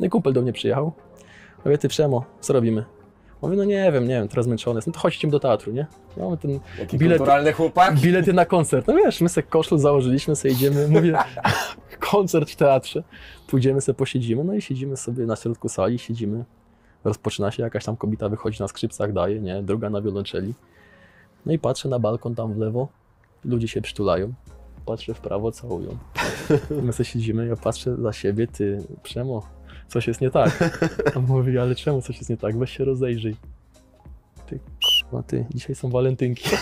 No i kumpel do mnie przyjechał. Mówię, ty Przemo, co robimy? Mówię, no nie wiem, nie wiem, teraz zmęczony jestem. To chodźcie do teatru, nie? No, mamy ten Jaki Bilet- kulturalny chłopak. bilety na koncert. No wiesz, my sobie koszul założyliśmy, sobie idziemy, mówię, koncert w teatrze. Pójdziemy sobie, posiedzimy, no i siedzimy sobie na środku sali, siedzimy. Rozpoczyna się, jakaś tam kobieta wychodzi na skrzypcach, daje, nie? Druga na wiolonczeli. No i patrzę na balkon tam w lewo, ludzie się przytulają. Patrzę w prawo, całują. My sobie siedzimy, ja patrzę za siebie, ty, Przemo, coś jest nie tak. A mówi, ale czemu coś jest nie tak? Weź się rozejrzyj. Ty, no ty, dzisiaj są walentynki.